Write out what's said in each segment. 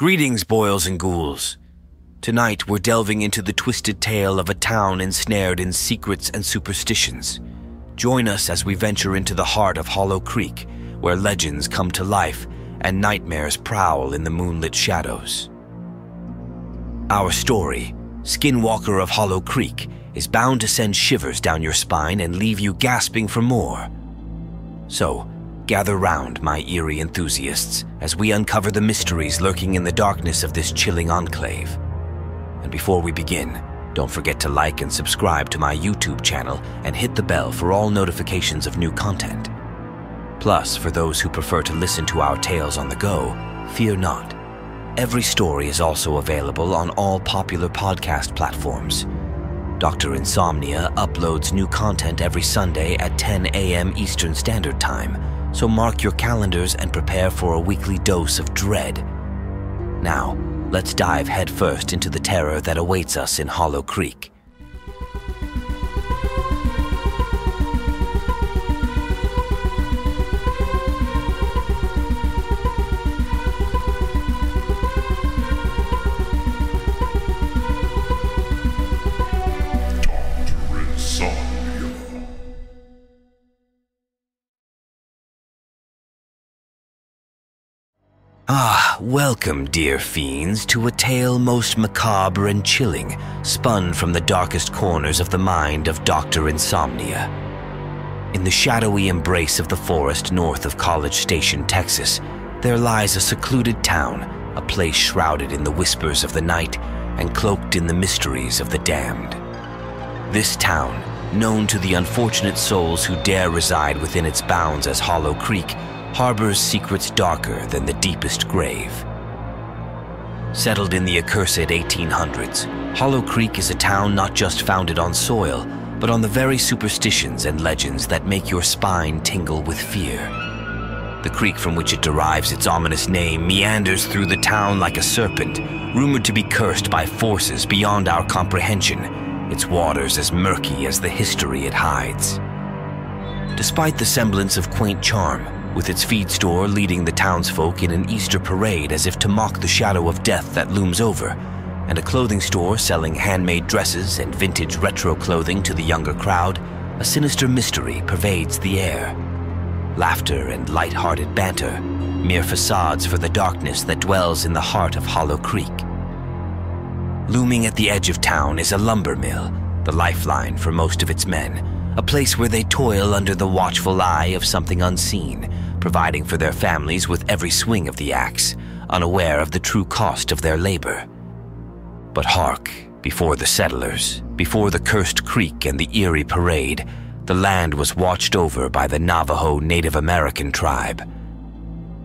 Greetings, boils and ghouls. Tonight we're delving into the twisted tale of a town ensnared in secrets and superstitions. Join us as we venture into the heart of Hollow Creek, where legends come to life and nightmares prowl in the moonlit shadows. Our story, Skinwalker of Hollow Creek, is bound to send shivers down your spine and leave you gasping for more. So, gather round, my eerie enthusiasts, as we uncover the mysteries lurking in the darkness of this chilling enclave. And before we begin, don't forget to like and subscribe to my YouTube channel and hit the bell for all notifications of new content. Plus, for those who prefer to listen to our tales on the go, fear not. Every story is also available on all popular podcast platforms. Dr. Insomnia uploads new content every Sunday at 10 a.m. Eastern Standard Time, so mark your calendars and prepare for a weekly dose of dread. Now, let's dive headfirst into the terror that awaits us in Hollow Creek. Ah, welcome, dear fiends, to a tale most macabre and chilling, spun from the darkest corners of the mind of Dr. Insomnia. In the shadowy embrace of the forest north of College Station, Texas, there lies a secluded town, a place shrouded in the whispers of the night and cloaked in the mysteries of the damned. This town, known to the unfortunate souls who dare reside within its bounds as Hollow Creek, harbors secrets darker than the deepest grave. Settled in the accursed 1800s, Hollow Creek is a town not just founded on soil, but on the very superstitions and legends that make your spine tingle with fear. The creek from which it derives its ominous name meanders through the town like a serpent, rumored to be cursed by forces beyond our comprehension, its waters as murky as the history it hides. Despite the semblance of quaint charm, with its feed store leading the townsfolk in an Easter parade as if to mock the shadow of death that looms over, and a clothing store selling handmade dresses and vintage retro clothing to the younger crowd, a sinister mystery pervades the air. Laughter and light-hearted banter, mere facades for the darkness that dwells in the heart of Hollow Creek. Looming at the edge of town is a lumber mill, the lifeline for most of its men, a place where they toil under the watchful eye of something unseen, providing for their families with every swing of the axe, unaware of the true cost of their labor. But hark, before the settlers, before the cursed creek and the eerie parade, the land was watched over by the Navajo Native American tribe.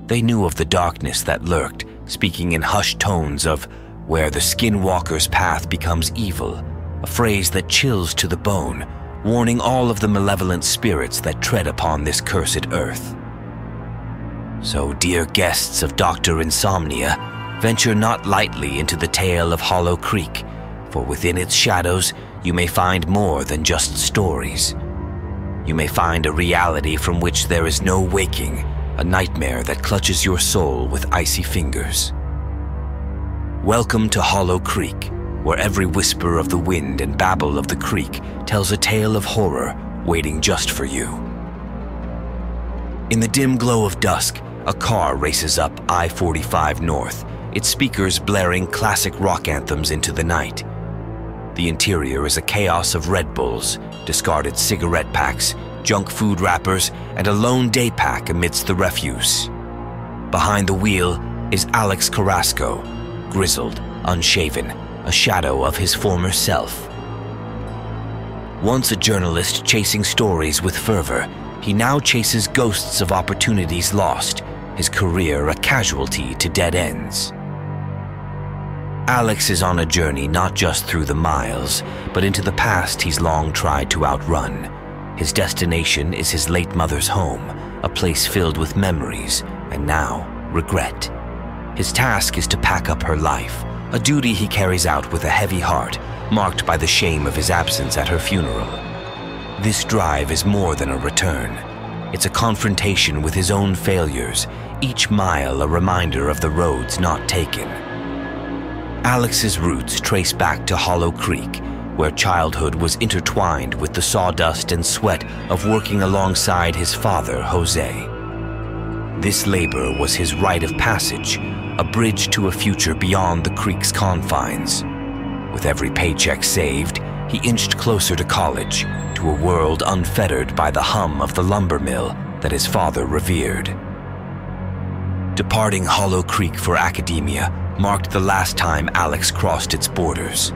They knew of the darkness that lurked, speaking in hushed tones of where the skinwalker's path becomes evil, a phrase that chills to the bone, warning all of the malevolent spirits that tread upon this cursed earth. So, dear guests of Dr. Insomnia, venture not lightly into the tale of Hollow Creek, for within its shadows you may find more than just stories. You may find a reality from which there is no waking, a nightmare that clutches your soul with icy fingers. Welcome to Hollow Creek, where every whisper of the wind and babble of the creek tells a tale of horror waiting just for you. In the dim glow of dusk, a car races up I 45 North, its speakers blaring classic rock anthems into the night. The interior is a chaos of Red Bulls, discarded cigarette packs, junk food wrappers, and a lone day pack amidst the refuse. Behind the wheel is Alex Carrasco, grizzled, unshaven, a shadow of his former self. Once a journalist chasing stories with fervor, he now chases ghosts of opportunities lost, his career a casualty to dead ends. Alex is on a journey not just through the miles, but into the past he's long tried to outrun. His destination is his late mother's home, a place filled with memories and now regret. His task is to pack up her life, a duty he carries out with a heavy heart, marked by the shame of his absence at her funeral. This drive is more than a return. It's a confrontation with his own failures, each mile a reminder of the roads not taken. Alex's roots trace back to Hollow Creek, where childhood was intertwined with the sawdust and sweat of working alongside his father, Jose. This labor was his rite of passage, a bridge to a future beyond the creek's confines. With every paycheck saved, he inched closer to college, to a world unfettered by the hum of the lumber mill that his father revered. Departing Hollow Creek for academia marked the last time Alex crossed its borders.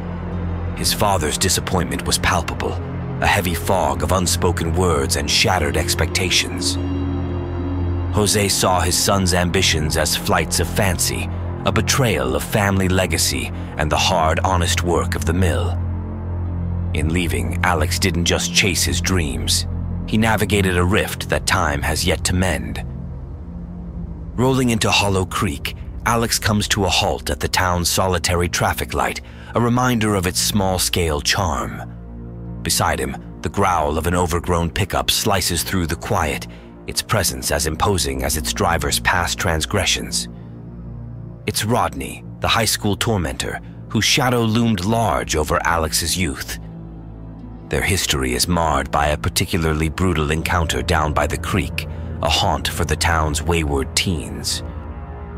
His father's disappointment was palpable, a heavy fog of unspoken words and shattered expectations. Jose saw his son's ambitions as flights of fancy, a betrayal of family legacy and the hard, honest work of the mill. In leaving, Alex didn't just chase his dreams. He navigated a rift that time has yet to mend. Rolling into Hollow Creek, Alex comes to a halt at the town's solitary traffic light, a reminder of its small scale charm. Beside him, the growl of an overgrown pickup slices through the quiet, its presence as imposing as its driver's past transgressions. It's Rodney, the high school tormentor, whose shadow loomed large over Alex's youth. Their history is marred by a particularly brutal encounter down by the creek, a haunt for the town's wayward teens.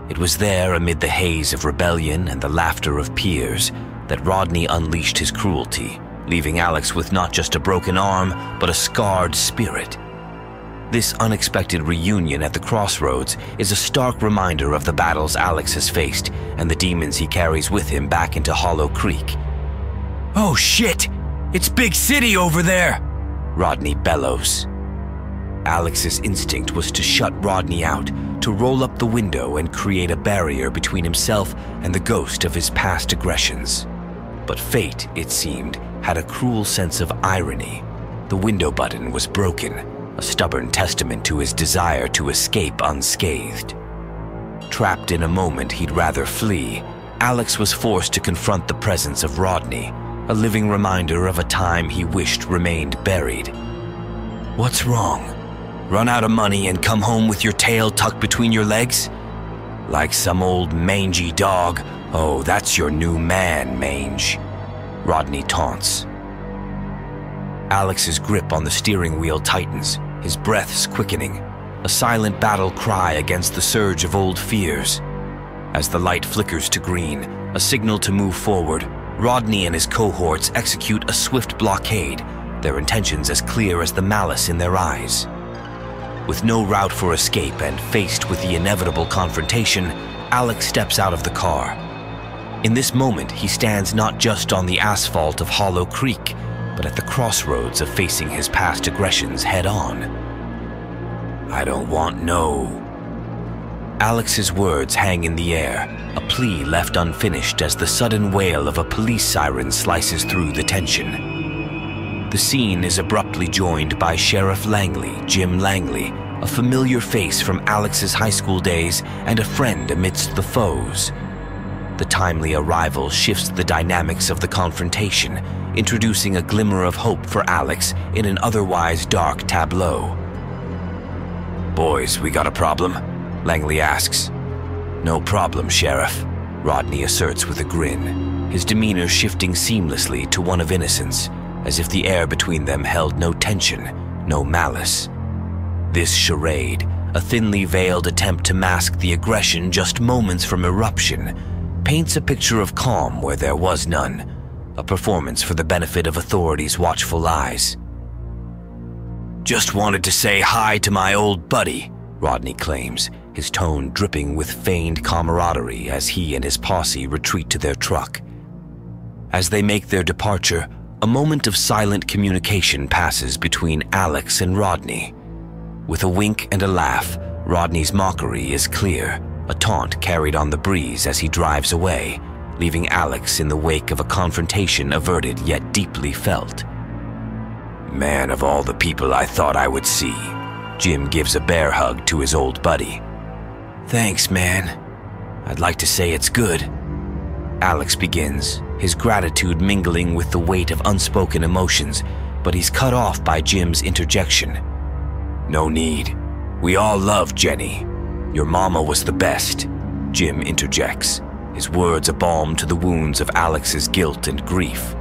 It was there, amid the haze of rebellion and the laughter of peers, that Rodney unleashed his cruelty, leaving Alex with not just a broken arm, but a scarred spirit. This unexpected reunion at the crossroads is a stark reminder of the battles Alex has faced and the demons he carries with him back into Hollow Creek. Oh shit! It's Big City over there! Rodney bellows. Alex's instinct was to shut Rodney out, to roll up the window and create a barrier between himself and the ghost of his past aggressions. But fate, it seemed, had a cruel sense of irony. The window button was broken, a stubborn testament to his desire to escape unscathed. Trapped in a moment he'd rather flee, Alex was forced to confront the presence of Rodney, a living reminder of a time he wished remained buried. What's wrong? Run out of money and come home with your tail tucked between your legs? Like some old mangy dog. Oh, that's your new man, Mange. Rodney taunts. Alex's grip on the steering wheel tightens, his breaths quickening, a silent battle cry against the surge of old fears. As the light flickers to green, a signal to move forward, Rodney and his cohorts execute a swift blockade, their intentions as clear as the malice in their eyes. With no route for escape and faced with the inevitable confrontation, Alex steps out of the car. In this moment, he stands not just on the asphalt of Hollow Creek, but at the crossroads of facing his past aggressions head on. I don't want no. Alex's words hang in the air, a plea left unfinished as the sudden wail of a police siren slices through the tension. The scene is abruptly joined by Sheriff Langley, Jim Langley, a familiar face from Alex's high school days and a friend amidst the foes. The timely arrival shifts the dynamics of the confrontation, introducing a glimmer of hope for Alex in an otherwise dark tableau. Boys, we got a problem? Langley asks. No problem, Sheriff, Rodney asserts with a grin, his demeanor shifting seamlessly to one of innocence, as if the air between them held no tension, no malice. This charade, a thinly veiled attempt to mask the aggression just moments from eruption, paints a picture of calm where there was none, a performance for the benefit of authorities' watchful eyes. Just wanted to say hi to my old buddy, Rodney claims, his tone dripping with feigned camaraderie as he and his posse retreat to their truck. As they make their departure, a moment of silent communication passes between Alex and Rodney. With a wink and a laugh, Rodney's mockery is clear, a taunt carried on the breeze as he drives away, leaving Alex in the wake of a confrontation averted yet deeply felt. Man of all the people I thought I would see, Jim gives a bear hug to his old buddy. Thanks, man. I'd like to say it's good. Alex begins, his gratitude mingling with the weight of unspoken emotions, but he's cut off by Jim's interjection. No need. We all love Jenny. Your mama was the best, Jim interjects, his words a balm to the wounds of Alex's guilt and grief.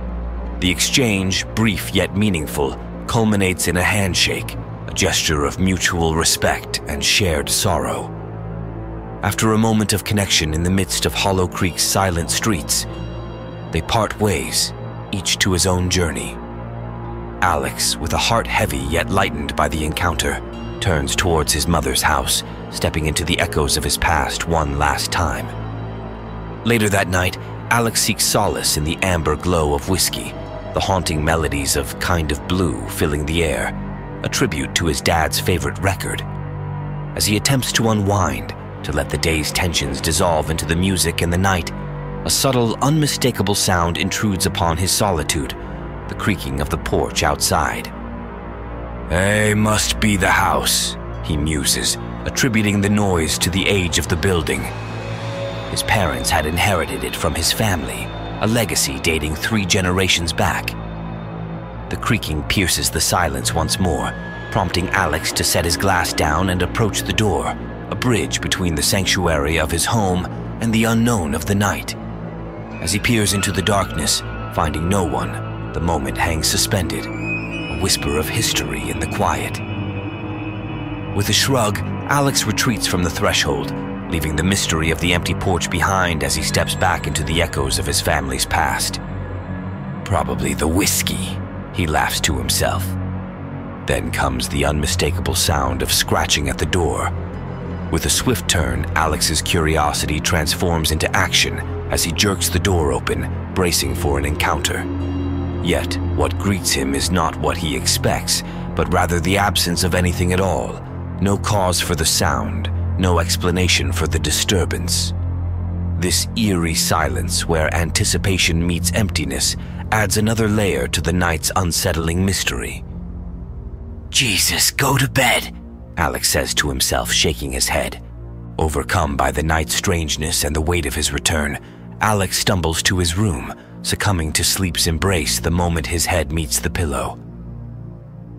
The exchange, brief yet meaningful, culminates in a handshake, a gesture of mutual respect and shared sorrow. After a moment of connection in the midst of Hollow Creek's silent streets, they part ways, each to his own journey. Alex, with a heart heavy yet lightened by the encounter, turns towards his mother's house, stepping into the echoes of his past one last time. Later that night, Alex seeks solace in the amber glow of whiskey, the haunting melodies of Kind of Blue filling the air, a tribute to his dad's favorite record. As he attempts to unwind, to let the day's tensions dissolve into the music and the night, a subtle, unmistakable sound intrudes upon his solitude, the creaking of the porch outside. Hey, must be the house, he muses, attributing the noise to the age of the building. His parents had inherited it from his family, a legacy dating three generations back. The creaking pierces the silence once more, prompting Alex to set his glass down and approach the door, a bridge between the sanctuary of his home and the unknown of the night. As he peers into the darkness, finding no one, the moment hangs suspended, a whisper of history in the quiet. With a shrug, Alex retreats from the threshold, leaving the mystery of the empty porch behind as he steps back into the echoes of his family's past. Probably the whiskey, he laughs to himself. Then comes the unmistakable sound of scratching at the door. With a swift turn, Alex's curiosity transforms into action as he jerks the door open, bracing for an encounter. Yet, what greets him is not what he expects, but rather the absence of anything at all. No cause for the sound, no explanation for the disturbance. This eerie silence, where anticipation meets emptiness, adds another layer to the night's unsettling mystery. Jesus, go to bed, Alex says to himself, shaking his head. Overcome by the night's strangeness and the weight of his return, Alex stumbles to his room, succumbing to sleep's embrace the moment his head meets the pillow.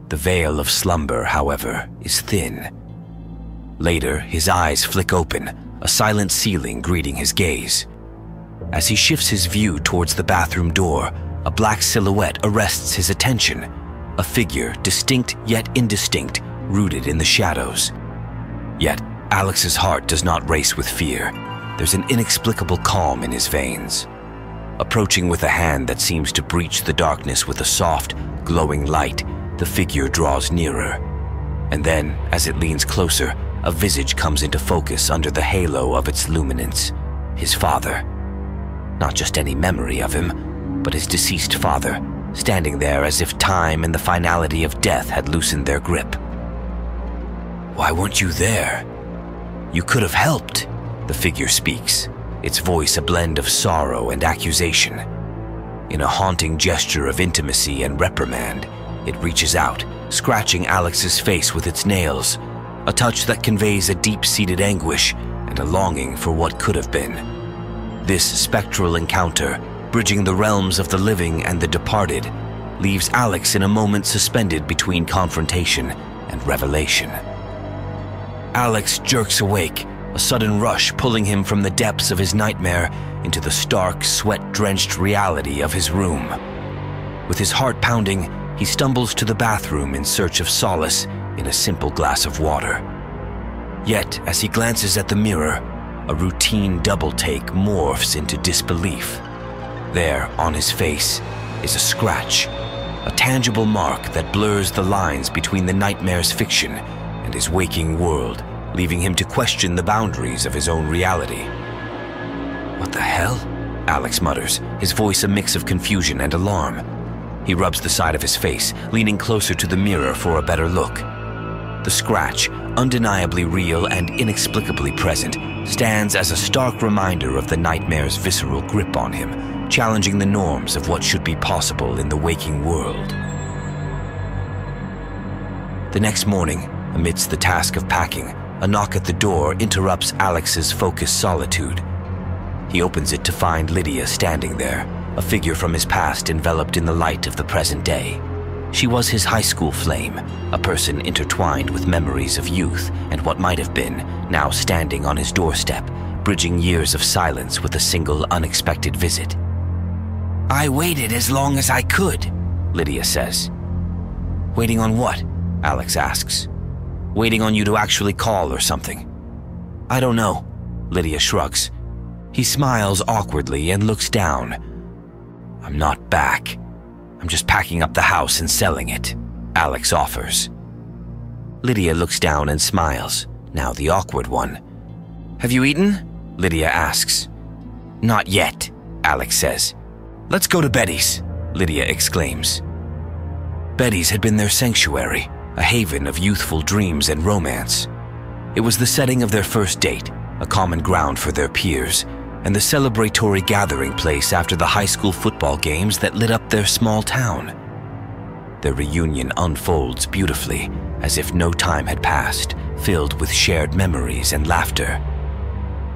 The veil of slumber, however, is thin Later, his eyes flick open, a silent ceiling greeting his gaze. As he shifts his view towards the bathroom door, a black silhouette arrests his attention, a figure distinct yet indistinct, rooted in the shadows. Yet, Alex's heart does not race with fear. There's an inexplicable calm in his veins. Approaching with a hand that seems to breach the darkness with a soft, glowing light, the figure draws nearer. And then, as it leans closer, a visage comes into focus under the halo of its luminance. His father. Not just any memory of him, but his deceased father, standing there as if time and the finality of death had loosened their grip. Why weren't you there? You could have helped, the figure speaks, its voice a blend of sorrow and accusation. In a haunting gesture of intimacy and reprimand, it reaches out, scratching Alex's face with its nails, a touch that conveys a deep-seated anguish and a longing for what could have been. This spectral encounter, bridging the realms of the living and the departed, leaves Alex in a moment suspended between confrontation and revelation. Alex jerks awake, a sudden rush pulling him from the depths of his nightmare into the stark, sweat-drenched reality of his room. With his heart pounding, he stumbles to the bathroom in search of solace in a simple glass of water. Yet, as he glances at the mirror, a routine double take morphs into disbelief. There, on his face, is a scratch, a tangible mark that blurs the lines between the nightmare's fiction and his waking world, leaving him to question the boundaries of his own reality. What the hell? Alex mutters, his voice a mix of confusion and alarm. He rubs the side of his face, leaning closer to the mirror for a better look. The scratch, undeniably real and inexplicably present, stands as a stark reminder of the nightmare's visceral grip on him, challenging the norms of what should be possible in the waking world. The next morning, amidst the task of packing, a knock at the door interrupts Alex's focused solitude. He opens it to find Lydia standing there, a figure from his past enveloped in the light of the present day. She was his high school flame, a person intertwined with memories of youth and what might have been, now standing on his doorstep, bridging years of silence with a single unexpected visit. I waited as long as I could, Lydia says. Waiting on what? Alex asks. Waiting on you to actually call or something. I don't know, Lydia shrugs. He smiles awkwardly and looks down. I'm not back. I'm just packing up the house and selling it, Alex offers. Lydia looks down and smiles, now the awkward one. Have you eaten? Lydia asks. Not yet, Alex says. Let's go to Betty's, Lydia exclaims. Betty's had been their sanctuary, a haven of youthful dreams and romance. It was the setting of their first date, a common ground for their peers, and the celebratory gathering place after the high school football games that lit up their small town. Their reunion unfolds beautifully, as if no time had passed, filled with shared memories and laughter.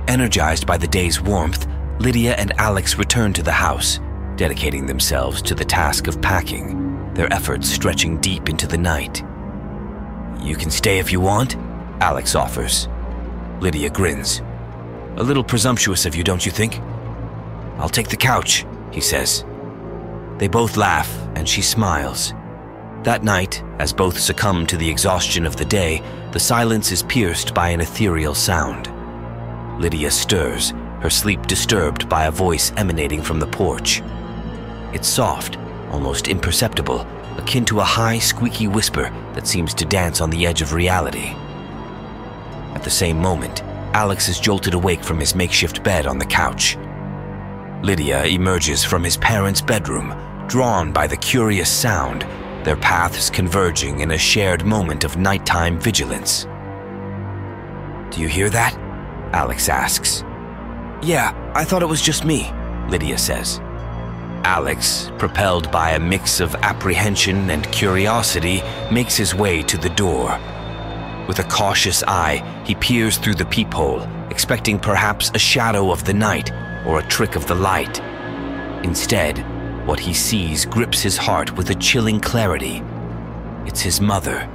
Energized by the day's warmth, Lydia and Alex return to the house, dedicating themselves to the task of packing, their efforts stretching deep into the night. You can stay if you want, Alex offers. Lydia grins. A little presumptuous of you, don't you think? I'll take the couch, he says. They both laugh, and she smiles. That night, as both succumb to the exhaustion of the day, the silence is pierced by an ethereal sound. Lydia stirs, her sleep disturbed by a voice emanating from the porch. It's soft, almost imperceptible, akin to a high, squeaky whisper that seems to dance on the edge of reality. At the same moment, Alex is jolted awake from his makeshift bed on the couch. Lydia emerges from his parents' bedroom, drawn by the curious sound, their paths converging in a shared moment of nighttime vigilance. Do you hear that? Alex asks. Yeah, I thought it was just me, Lydia says. Alex, propelled by a mix of apprehension and curiosity, makes his way to the door with a cautious eye, he peers through the peephole, expecting perhaps a shadow of the night or a trick of the light. Instead, what he sees grips his heart with a chilling clarity. It's his mother,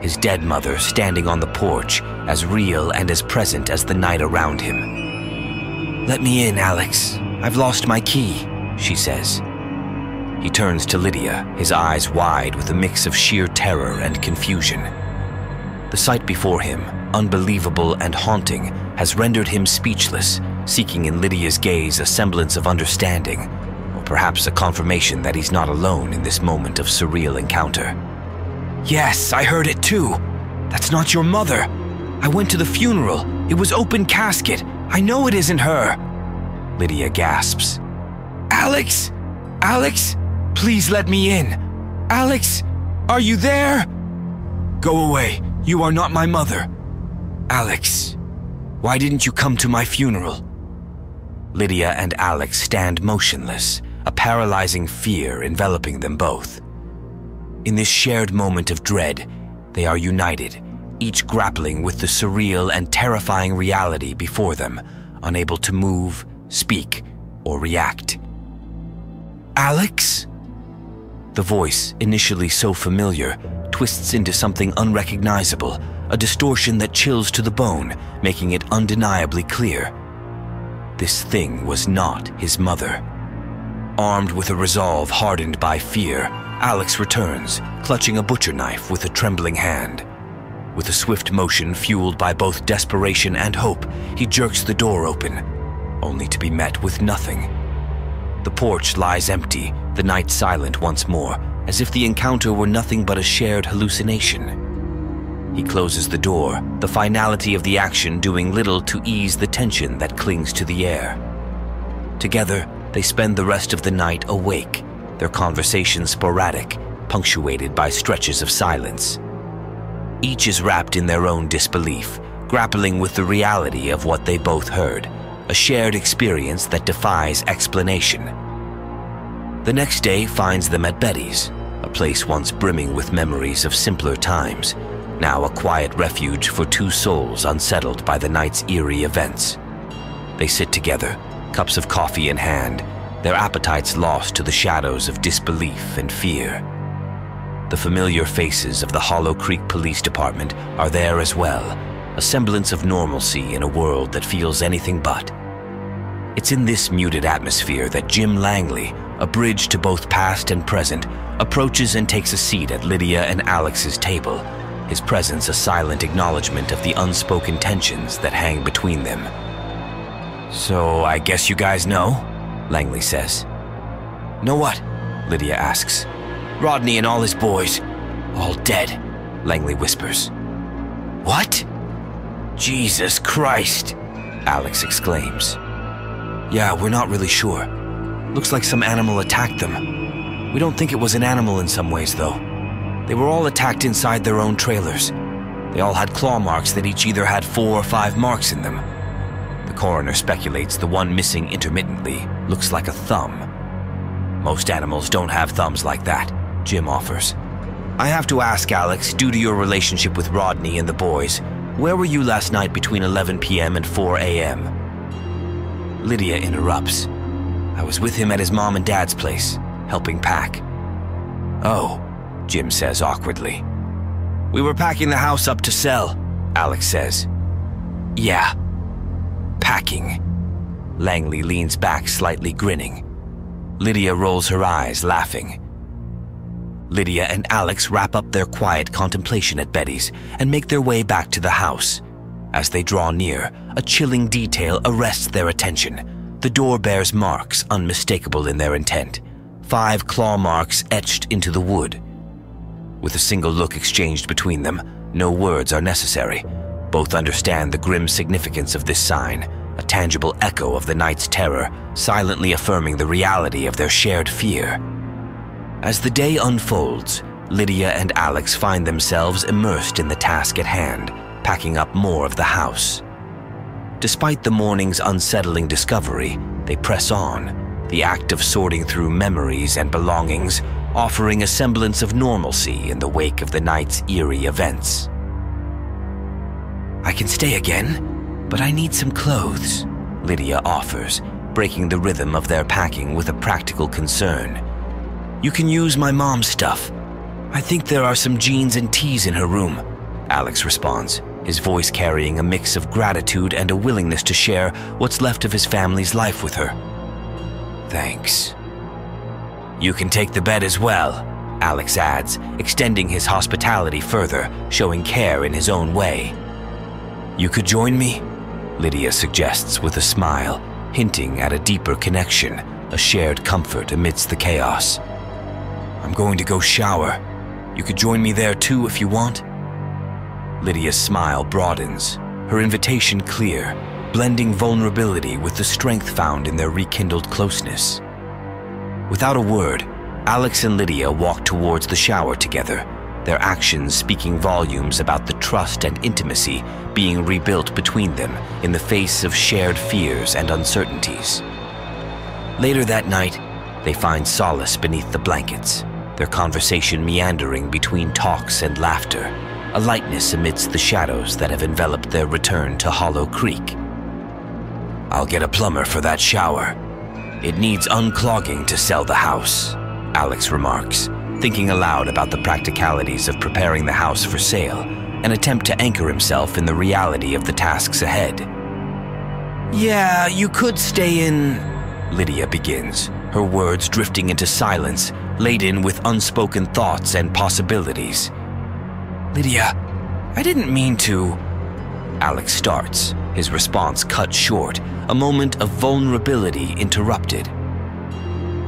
his dead mother standing on the porch, as real and as present as the night around him. Let me in, Alex. I've lost my key, she says. He turns to Lydia, his eyes wide with a mix of sheer terror and confusion. The sight before him, unbelievable and haunting, has rendered him speechless, seeking in Lydia's gaze a semblance of understanding, or perhaps a confirmation that he's not alone in this moment of surreal encounter. Yes, I heard it too. That's not your mother. I went to the funeral. It was open casket. I know it isn't her. Lydia gasps. Alex! Alex! Please let me in. Alex! Are you there? Go away. You are not my mother. Alex, why didn't you come to my funeral? Lydia and Alex stand motionless, a paralyzing fear enveloping them both. In this shared moment of dread, they are united, each grappling with the surreal and terrifying reality before them, unable to move, speak, or react. Alex? The voice, initially so familiar, twists into something unrecognizable, a distortion that chills to the bone, making it undeniably clear. This thing was not his mother. Armed with a resolve hardened by fear, Alex returns, clutching a butcher knife with a trembling hand. With a swift motion fueled by both desperation and hope, he jerks the door open, only to be met with nothing. The porch lies empty, the night silent once more, as if the encounter were nothing but a shared hallucination. He closes the door, the finality of the action doing little to ease the tension that clings to the air. Together, they spend the rest of the night awake, their conversation sporadic, punctuated by stretches of silence. Each is wrapped in their own disbelief, grappling with the reality of what they both heard, a shared experience that defies explanation. The next day finds them at Betty's, a place once brimming with memories of simpler times, now a quiet refuge for two souls unsettled by the night's eerie events. They sit together, cups of coffee in hand, their appetites lost to the shadows of disbelief and fear. The familiar faces of the Hollow Creek Police Department are there as well, a semblance of normalcy in a world that feels anything but. It's in this muted atmosphere that Jim Langley, a bridge to both past and present, approaches and takes a seat at Lydia and Alex's table, his presence a silent acknowledgement of the unspoken tensions that hang between them. So I guess you guys know? Langley says. Know what? Lydia asks. Rodney and all his boys. All dead, Langley whispers. What? Jesus Christ, Alex exclaims. Yeah, we're not really sure. Looks like some animal attacked them. We don't think it was an animal in some ways, though. They were all attacked inside their own trailers. They all had claw marks that each either had four or five marks in them. The coroner speculates the one missing intermittently looks like a thumb. Most animals don't have thumbs like that, Jim offers. I have to ask, Alex, due to your relationship with Rodney and the boys, where were you last night between 11 p.m. and 4 a.m.? Lydia interrupts. I was with him at his mom and dad's place, helping pack. Oh, Jim says awkwardly. We were packing the house up to sell, Alex says. Yeah, packing. Langley leans back, slightly grinning. Lydia rolls her eyes, laughing. Lydia and Alex wrap up their quiet contemplation at Betty's and make their way back to the house. As they draw near, a chilling detail arrests their attention. The door bears marks unmistakable in their intent. Five claw marks etched into the wood. With a single look exchanged between them, no words are necessary. Both understand the grim significance of this sign, a tangible echo of the night's terror, silently affirming the reality of their shared fear. As the day unfolds, Lydia and Alex find themselves immersed in the task at hand packing up more of the house. Despite the morning's unsettling discovery, they press on, the act of sorting through memories and belongings offering a semblance of normalcy in the wake of the night's eerie events. I can stay again, but I need some clothes, Lydia offers, breaking the rhythm of their packing with a practical concern. You can use my mom's stuff. I think there are some jeans and tees in her room, Alex responds his voice carrying a mix of gratitude and a willingness to share what's left of his family's life with her. Thanks. You can take the bed as well, Alex adds, extending his hospitality further, showing care in his own way. You could join me? Lydia suggests with a smile, hinting at a deeper connection, a shared comfort amidst the chaos. I'm going to go shower. You could join me there too if you want. Lydia's smile broadens, her invitation clear, blending vulnerability with the strength found in their rekindled closeness. Without a word, Alex and Lydia walk towards the shower together, their actions speaking volumes about the trust and intimacy being rebuilt between them in the face of shared fears and uncertainties. Later that night, they find solace beneath the blankets, their conversation meandering between talks and laughter a lightness amidst the shadows that have enveloped their return to Hollow Creek. I'll get a plumber for that shower. It needs unclogging to sell the house, Alex remarks, thinking aloud about the practicalities of preparing the house for sale, an attempt to anchor himself in the reality of the tasks ahead. Yeah, you could stay in. Lydia begins, her words drifting into silence, laden with unspoken thoughts and possibilities. Lydia, I didn't mean to. Alex starts, his response cut short, a moment of vulnerability interrupted.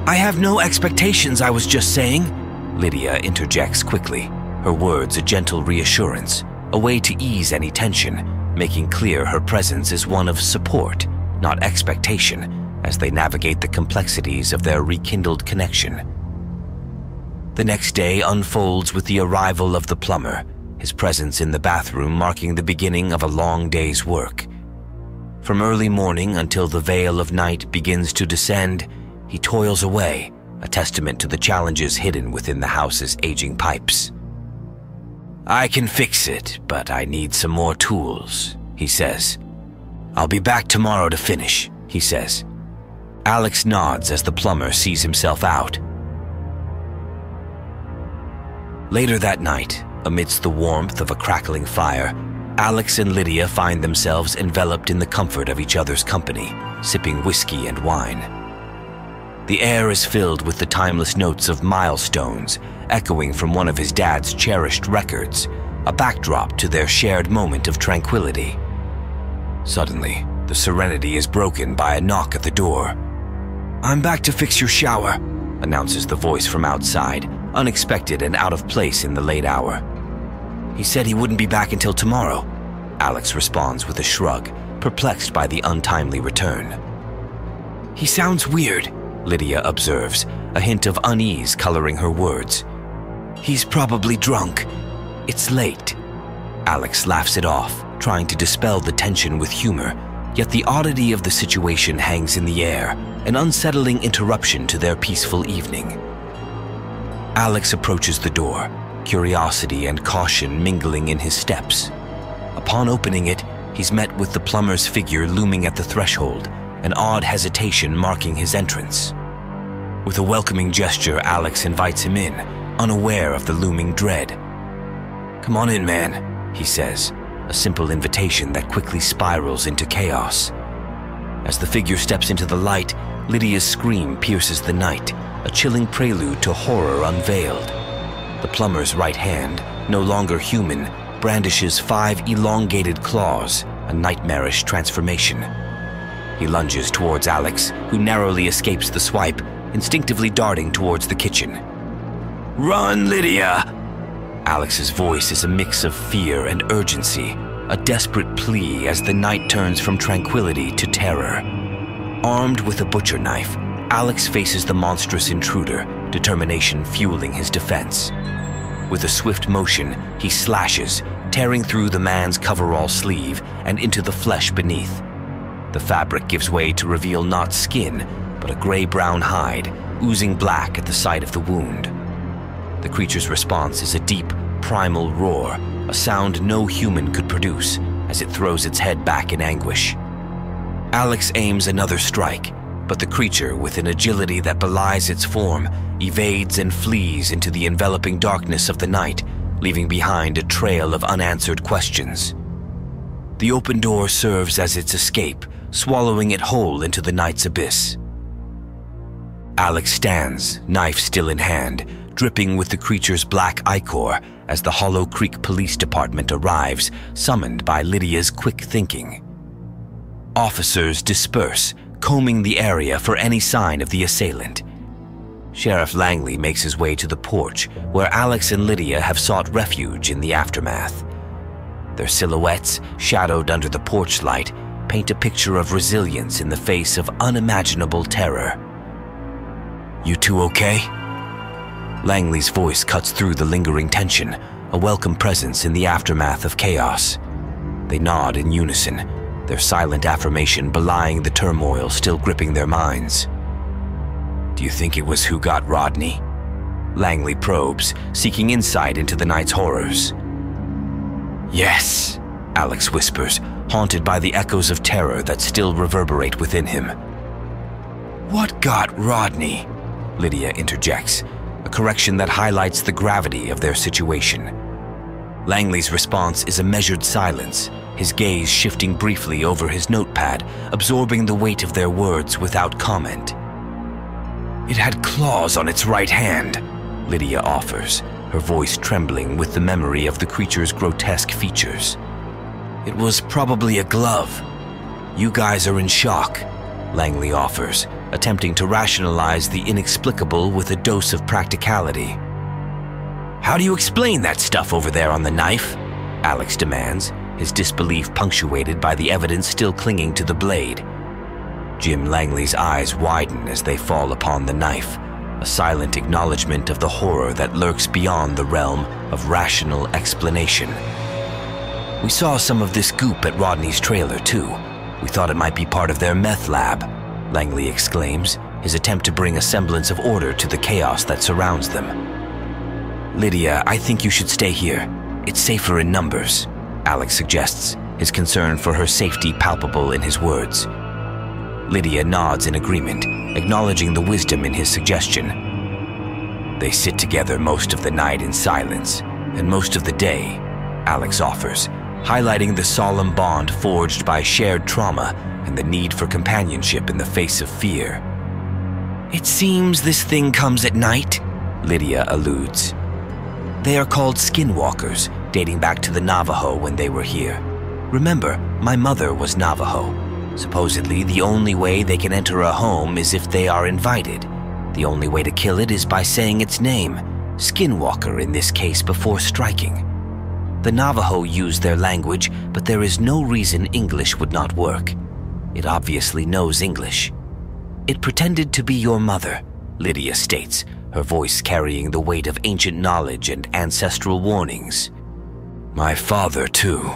I have no expectations, I was just saying. Lydia interjects quickly, her words a gentle reassurance, a way to ease any tension, making clear her presence is one of support, not expectation, as they navigate the complexities of their rekindled connection. The next day unfolds with the arrival of the plumber, his presence in the bathroom marking the beginning of a long day's work. From early morning until the veil of night begins to descend, he toils away, a testament to the challenges hidden within the house's aging pipes. I can fix it, but I need some more tools, he says. I'll be back tomorrow to finish, he says. Alex nods as the plumber sees himself out. Later that night, amidst the warmth of a crackling fire, Alex and Lydia find themselves enveloped in the comfort of each other's company, sipping whiskey and wine. The air is filled with the timeless notes of milestones echoing from one of his dad's cherished records, a backdrop to their shared moment of tranquility. Suddenly, the serenity is broken by a knock at the door. I'm back to fix your shower, announces the voice from outside, unexpected and out of place in the late hour. He said he wouldn't be back until tomorrow, Alex responds with a shrug, perplexed by the untimely return. He sounds weird, Lydia observes, a hint of unease coloring her words. He's probably drunk. It's late. Alex laughs it off, trying to dispel the tension with humor, yet the oddity of the situation hangs in the air, an unsettling interruption to their peaceful evening. Alex approaches the door, curiosity and caution mingling in his steps. Upon opening it, he's met with the plumber's figure looming at the threshold, an odd hesitation marking his entrance. With a welcoming gesture, Alex invites him in, unaware of the looming dread. Come on in, man, he says, a simple invitation that quickly spirals into chaos. As the figure steps into the light, Lydia's scream pierces the night, a chilling prelude to horror unveiled. The plumber's right hand, no longer human, brandishes five elongated claws, a nightmarish transformation. He lunges towards Alex, who narrowly escapes the swipe, instinctively darting towards the kitchen. Run, Lydia! Alex's voice is a mix of fear and urgency, a desperate plea as the night turns from tranquility to terror. Armed with a butcher knife, Alex faces the monstrous intruder, determination fueling his defense. With a swift motion, he slashes, tearing through the man's coverall sleeve and into the flesh beneath. The fabric gives way to reveal not skin, but a gray-brown hide, oozing black at the site of the wound. The creature's response is a deep, primal roar, a sound no human could produce as it throws its head back in anguish. Alex aims another strike, but the creature, with an agility that belies its form, evades and flees into the enveloping darkness of the night, leaving behind a trail of unanswered questions. The open door serves as its escape, swallowing it whole into the night's abyss. Alex stands, knife still in hand, dripping with the creature's black ichor as the Hollow Creek Police Department arrives, summoned by Lydia's quick thinking. Officers disperse, combing the area for any sign of the assailant. Sheriff Langley makes his way to the porch where Alex and Lydia have sought refuge in the aftermath. Their silhouettes, shadowed under the porch light, paint a picture of resilience in the face of unimaginable terror. You two okay? Langley's voice cuts through the lingering tension, a welcome presence in the aftermath of chaos. They nod in unison, their silent affirmation belying the turmoil still gripping their minds. Do you think it was who got Rodney? Langley probes, seeking insight into the night's horrors. Yes, Alex whispers, haunted by the echoes of terror that still reverberate within him. What got Rodney? Lydia interjects, a correction that highlights the gravity of their situation. Langley's response is a measured silence, his gaze shifting briefly over his notepad, absorbing the weight of their words without comment. It had claws on its right hand, Lydia offers, her voice trembling with the memory of the creature's grotesque features. It was probably a glove. You guys are in shock, Langley offers, attempting to rationalize the inexplicable with a dose of practicality. How do you explain that stuff over there on the knife? Alex demands, his disbelief punctuated by the evidence still clinging to the blade. Jim Langley's eyes widen as they fall upon the knife, a silent acknowledgement of the horror that lurks beyond the realm of rational explanation. We saw some of this goop at Rodney's trailer, too. We thought it might be part of their meth lab, Langley exclaims, his attempt to bring a semblance of order to the chaos that surrounds them. Lydia, I think you should stay here. It's safer in numbers, Alex suggests, his concern for her safety palpable in his words. Lydia nods in agreement, acknowledging the wisdom in his suggestion. They sit together most of the night in silence, and most of the day, Alex offers, highlighting the solemn bond forged by shared trauma and the need for companionship in the face of fear. It seems this thing comes at night, Lydia alludes. They are called skinwalkers, dating back to the Navajo when they were here. Remember, my mother was Navajo. Supposedly, the only way they can enter a home is if they are invited. The only way to kill it is by saying its name, Skinwalker in this case, before striking. The Navajo use their language, but there is no reason English would not work. It obviously knows English. It pretended to be your mother, Lydia states, her voice carrying the weight of ancient knowledge and ancestral warnings. My father, too.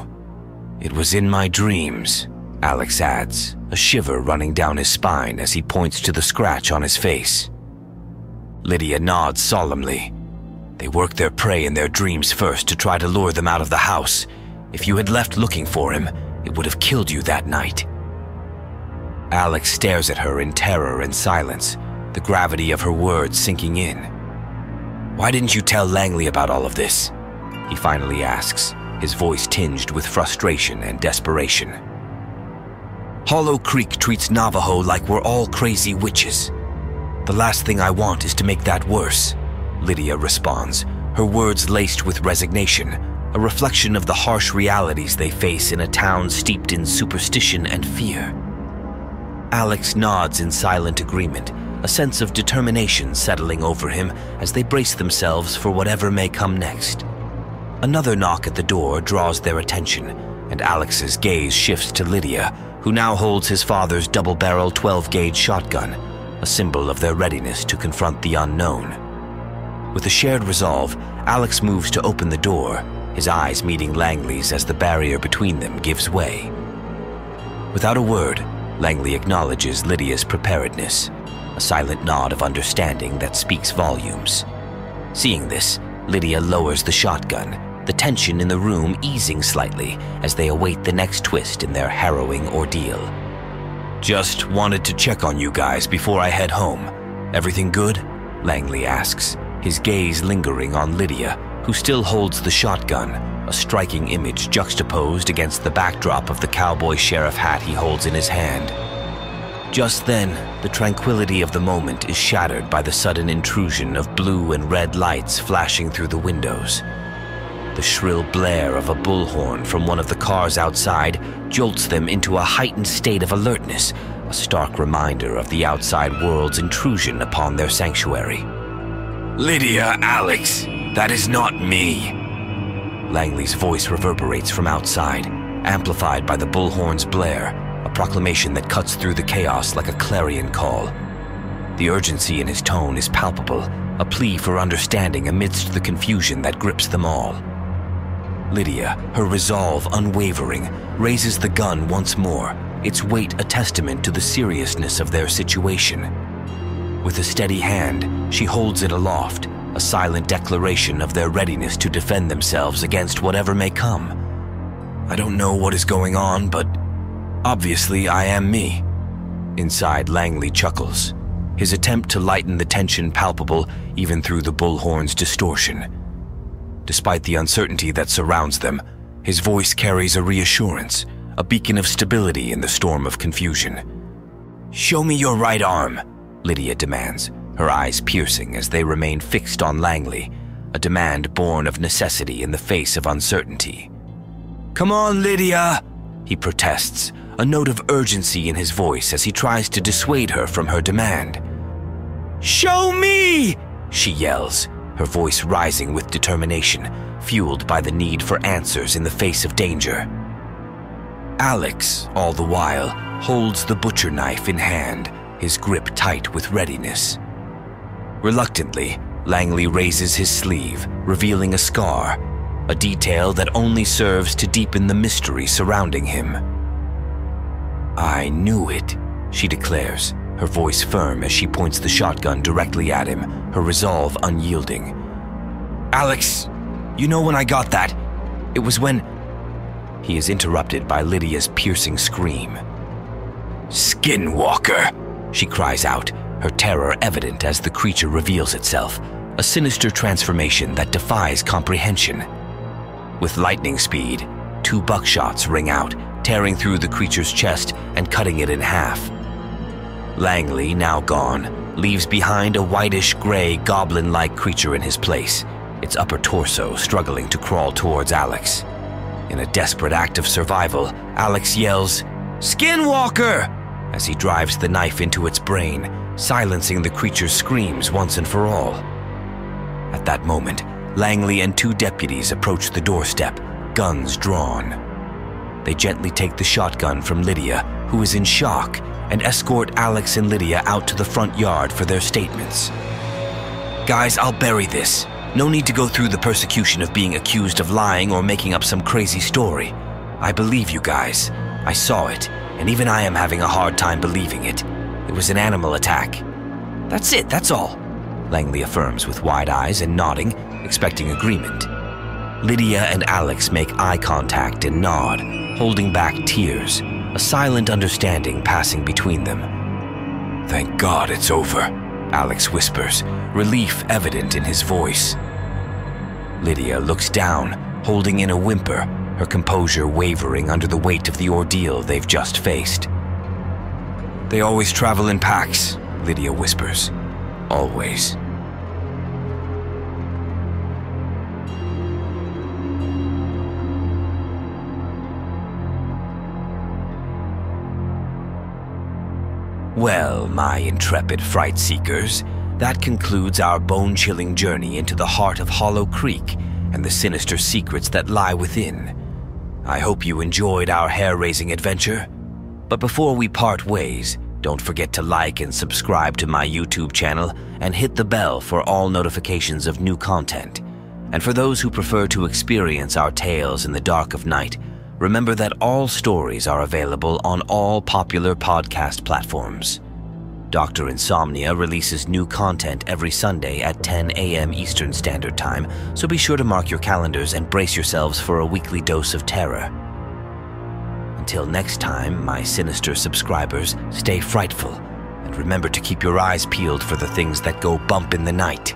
It was in my dreams, Alex adds, a shiver running down his spine as he points to the scratch on his face. Lydia nods solemnly. They work their prey in their dreams first to try to lure them out of the house. If you had left looking for him, it would have killed you that night. Alex stares at her in terror and silence, the gravity of her words sinking in. Why didn't you tell Langley about all of this? He finally asks, his voice tinged with frustration and desperation. Hollow Creek treats Navajo like we're all crazy witches. The last thing I want is to make that worse, Lydia responds, her words laced with resignation, a reflection of the harsh realities they face in a town steeped in superstition and fear. Alex nods in silent agreement, a sense of determination settling over him as they brace themselves for whatever may come next. Another knock at the door draws their attention, and Alex's gaze shifts to Lydia, who now holds his father's double barrel 12 gauge shotgun, a symbol of their readiness to confront the unknown. With a shared resolve, Alex moves to open the door, his eyes meeting Langley's as the barrier between them gives way. Without a word, Langley acknowledges Lydia's preparedness, a silent nod of understanding that speaks volumes. Seeing this, Lydia lowers the shotgun, the tension in the room easing slightly as they await the next twist in their harrowing ordeal. Just wanted to check on you guys before I head home. Everything good? Langley asks, his gaze lingering on Lydia, who still holds the shotgun, a striking image juxtaposed against the backdrop of the cowboy sheriff hat he holds in his hand. Just then, the tranquility of the moment is shattered by the sudden intrusion of blue and red lights flashing through the windows. The shrill blare of a bullhorn from one of the cars outside jolts them into a heightened state of alertness, a stark reminder of the outside world's intrusion upon their sanctuary. Lydia, Alex, that is not me, Langley's voice reverberates from outside, amplified by the bullhorn's blare, a proclamation that cuts through the chaos like a clarion call. The urgency in his tone is palpable, a plea for understanding amidst the confusion that grips them all. Lydia, her resolve unwavering, raises the gun once more, its weight a testament to the seriousness of their situation. With a steady hand, she holds it aloft, a silent declaration of their readiness to defend themselves against whatever may come. I don't know what is going on, but obviously I am me. Inside, Langley chuckles, his attempt to lighten the tension palpable even through the bullhorn's distortion. Despite the uncertainty that surrounds them, his voice carries a reassurance, a beacon of stability in the storm of confusion. Show me your right arm, Lydia demands, her eyes piercing as they remain fixed on Langley, a demand born of necessity in the face of uncertainty. Come on, Lydia, he protests, a note of urgency in his voice as he tries to dissuade her from her demand. Show me! she yells, her voice rising with determination, fueled by the need for answers in the face of danger. Alex, all the while, holds the butcher knife in hand, his grip tight with readiness. Reluctantly, Langley raises his sleeve, revealing a scar, a detail that only serves to deepen the mystery surrounding him. I knew it, she declares, her voice firm as she points the shotgun directly at him, her resolve unyielding. Alex, you know when I got that? It was when. He is interrupted by Lydia's piercing scream. Skinwalker, she cries out, her terror evident as the creature reveals itself, a sinister transformation that defies comprehension. With lightning speed, two buckshots ring out, tearing through the creature's chest and cutting it in half. Langley, now gone, leaves behind a whitish gray goblin like creature in his place, its upper torso struggling to crawl towards Alex. In a desperate act of survival, Alex yells, Skinwalker! as he drives the knife into its brain, silencing the creature's screams once and for all. At that moment, Langley and two deputies approach the doorstep, guns drawn. They gently take the shotgun from Lydia, who is in shock, and escort Alex and Lydia out to the front yard for their statements. Guys, I'll bury this. No need to go through the persecution of being accused of lying or making up some crazy story. I believe you guys. I saw it, and even I am having a hard time believing it. It was an animal attack. That's it, that's all, Langley affirms with wide eyes and nodding, expecting agreement. Lydia and Alex make eye contact and nod, holding back tears, a silent understanding passing between them. Thank God it's over, Alex whispers, relief evident in his voice. Lydia looks down, holding in a whimper, her composure wavering under the weight of the ordeal they've just faced. They always travel in packs, Lydia whispers. Always. Well, my intrepid fright seekers, that concludes our bone chilling journey into the heart of Hollow Creek and the sinister secrets that lie within. I hope you enjoyed our hair raising adventure. But before we part ways, don't forget to like and subscribe to my YouTube channel and hit the bell for all notifications of new content. And for those who prefer to experience our tales in the dark of night, remember that all stories are available on all popular podcast platforms. Dr. Insomnia releases new content every Sunday at 10 a.m. Eastern Standard Time, so be sure to mark your calendars and brace yourselves for a weekly dose of terror. Until next time, my sinister subscribers, stay frightful and remember to keep your eyes peeled for the things that go bump in the night.